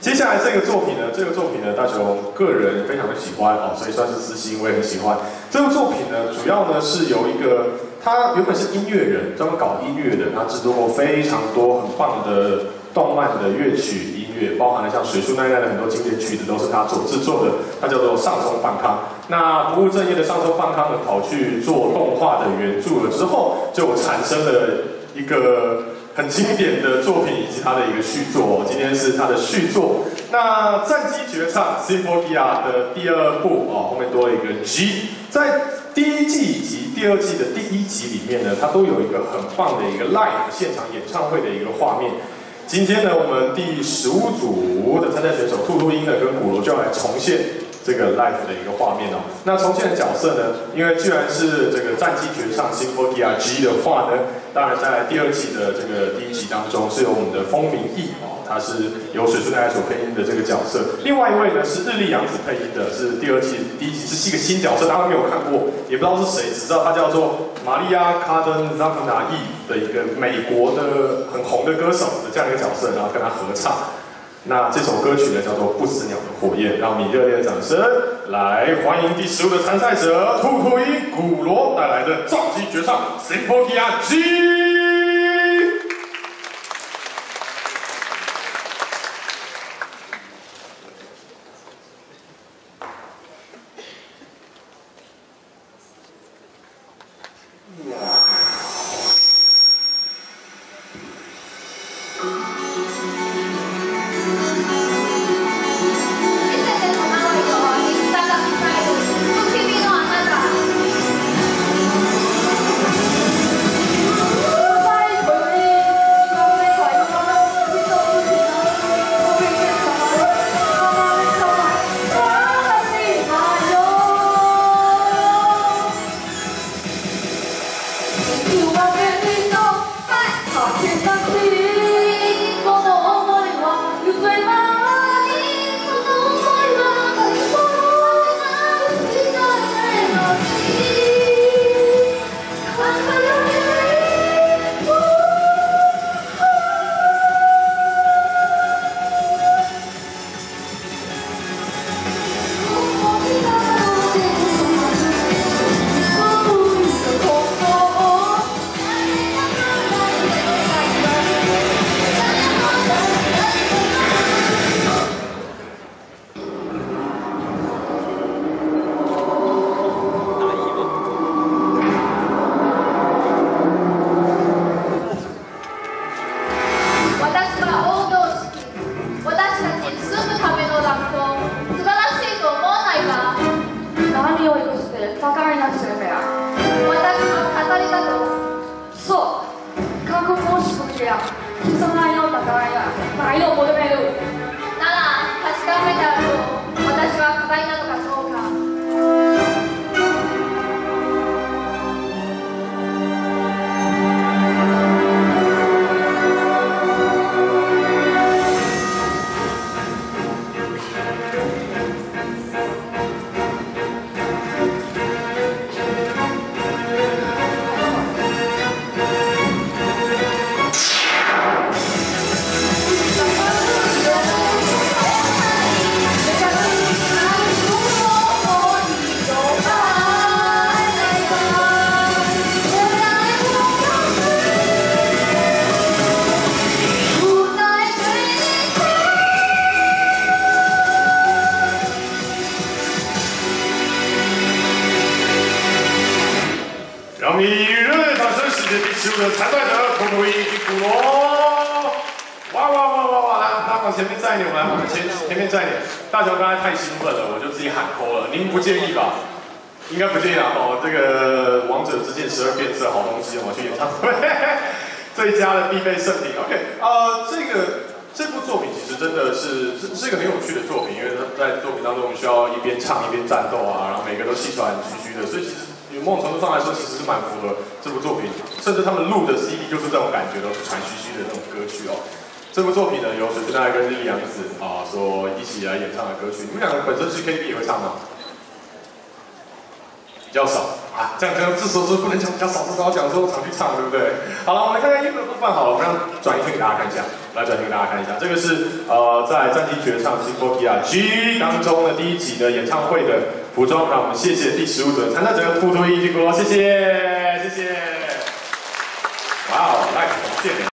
接下来这个作品呢，这个作品呢，大雄个人非常的喜欢哦，所以算是私心，我也很喜欢。这部作品呢，主要呢是由一个他原本是音乐人，专门搞音乐的，他制作过非常多很棒的动漫的乐曲音乐，包含了像水树奈奈的很多经典曲子都是他所制作的。他叫做上松半康。那不务正业的上松半康呢，跑去做动画的原著了之后，就产生了一个。很经典的作品以及他的一个续作，哦今天是他的续作。那《战机绝唱》Symphonia 的第二部哦，后面多了一个 G。在第一季以及第二季的第一集里面呢，它都有一个很棒的一个 live 现场演唱会的一个画面。今天呢，我们第十五组的参赛选手兔兔音呢跟鼓楼就要来重现。这个 life 的一个画面哦，那重现的角色呢？因为居然是这个战机绝唱 Symphonia G 的话呢，当然在第二季的这个第一集当中是由我们的风鸣义哦，他是由水树奈奈所配音的这个角色。另外一位呢是日立洋子配音的，是第二季第一集是一个新角色，大家没有看过，也不知道是谁，只知道他叫做玛利亚卡登扎克纳伊的一个美国的很红的歌手的这样一个角色，然后跟他合唱。那这首歌曲呢，叫做《不死鸟的火焰》，让我们以热烈的掌声来欢迎第十五的参赛者兔兔一古罗带来的超级绝唱《Symphonia G》。として高めなするか私の語りだとそう。韓国語し組みや人の愛の高めや愛を求める让我们以热烈掌声，世界第十五的参赛者统统一起鼓锣！哇哇哇哇哇！来，大宝前面站一点，我来，我前前面站一点。大乔刚才太兴奋了，我就自己喊哭了，您不介意吧？应该不介意啊。哦，这个《王者之剑》十二变色，好东西，我去演唱会，最佳的必备圣品。OK，呃，这个。这部作品其实真的是是是一个很有趣的作品，因为在作品当中我们需要一边唱一边战斗啊，然后每个都气喘吁吁的，所以其实某种程度上来说，其实蛮符合这部作品，甚至他们录的 CD 就是这种感觉，都是喘吁吁的那种歌曲哦。这部作品呢，由水之奈跟日阳子啊所一起来演唱的歌曲，你们两个本身是 KTV 也会唱吗？比较少。啊，这样这样这首歌不能讲比较少，至少要讲说常去唱，对不对？好了，我们来看看衣服的部分，好了，我们让转一圈给大家看一下，来转一圈给大家看一下，这个是呃在战地绝唱《新波皮亚 G》当中的第一集的演唱会的服装，让我们谢谢第十五组的参赛者兔兔一吉国，谢谢谢谢，哇哦，来，谢谢。